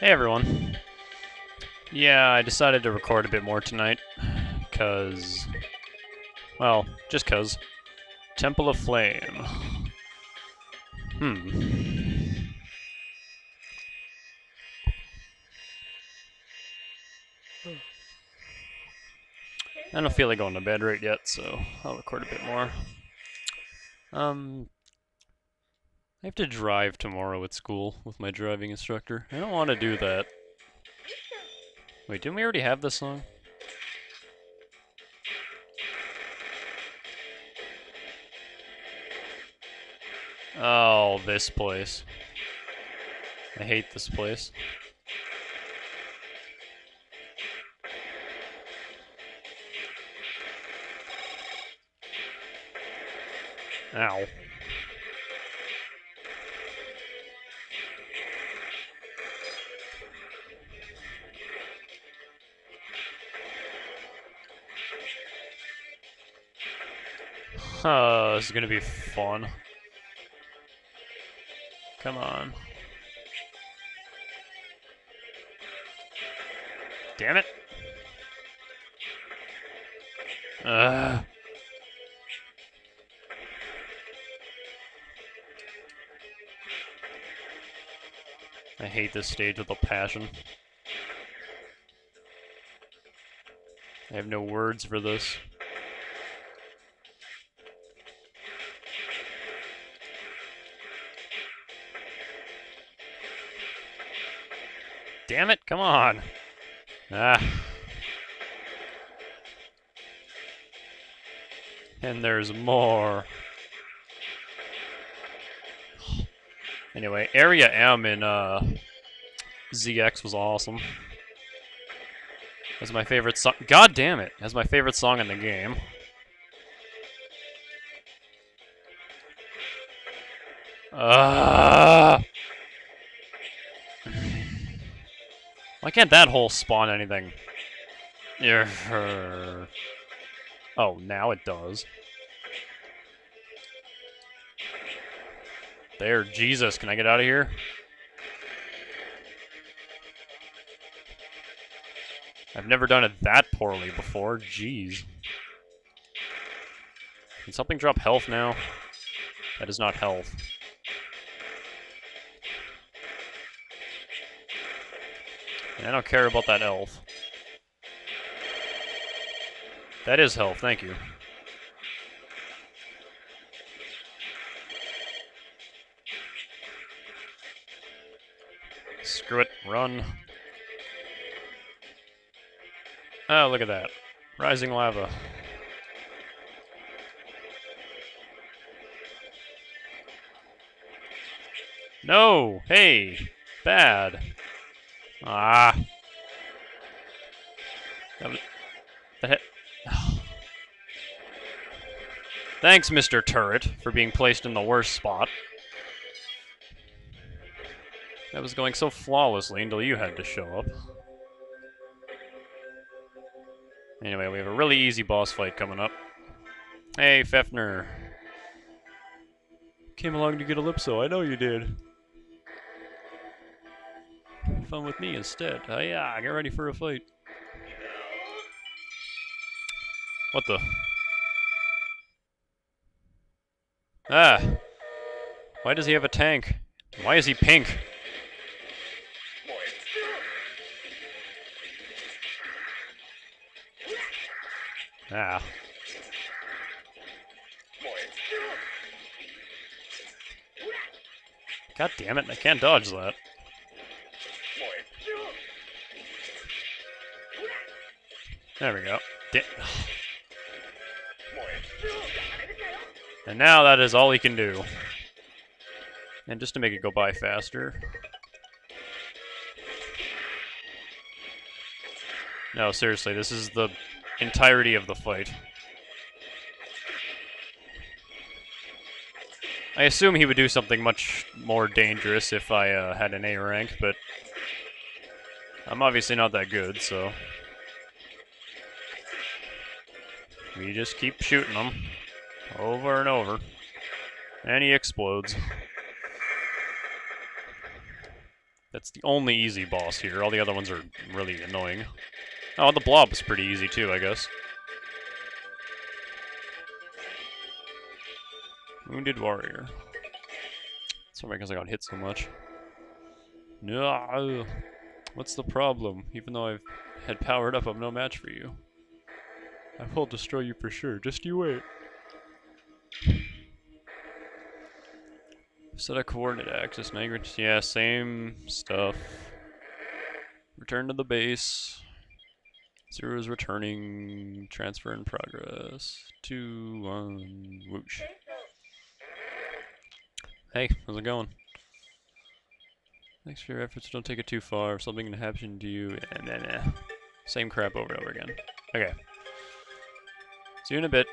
Hey everyone. Yeah, I decided to record a bit more tonight, cause, well, just cause. Temple of Flame. Hmm. I don't feel like going to bed right yet, so I'll record a bit more. Um, I have to drive tomorrow at school with my driving instructor. I don't want to do that. Wait, didn't we already have this song? Oh, this place. I hate this place. Ow. Oh, this is gonna be fun. Come on. Damn it. Ugh. I hate this stage with a passion. I have no words for this. Damn it, come on. Ah. And there's more. Anyway, Area M in uh, ZX was awesome. That's my favorite song. God damn it! That's my favorite song in the game. Uh, why can't that hole spawn anything? Oh, now it does. There, Jesus, can I get out of here? I've never done it that poorly before, jeez. Can something drop health now? That is not health. And I don't care about that elf. That is health, thank you. Screw it, run. Oh, look at that. Rising lava. No! Hey! Bad. Ah. Thanks, Mr. Turret, for being placed in the worst spot. That was going so flawlessly until you had to show up. Anyway, we have a really easy boss fight coming up. Hey, Fefnir. Came along to get Elpizo, I know you did. Fun with me instead. Oh yeah, get ready for a fight. What the? Ah! Why does he have a tank? Why is he pink? Ah. God damn it, I can't dodge that. There we go. And now that is all he can do. And just to make it go by faster. No, seriously, this is the entirety of the fight. I assume he would do something much more dangerous if I uh, had an A rank, but I'm obviously not that good, so... We just keep shooting them over and over. And he explodes. That's the only easy boss here. All the other ones are really annoying. Oh, the blob is pretty easy too, I guess. Wounded warrior. That's probably because I got hit so much. No. What's the problem? Even though I've had powered up, I'm no match for you. I will destroy you for sure. Just you wait. Set a coordinate axis. Migrant. Yeah, same stuff. Return to the base. Zero is returning. Transfer in progress. Two, one, whoosh. Hey, how's it going? Thanks for your efforts. Don't take it too far. If something can happen to you, and then eh. same crap over and over again. Okay. See you in a bit.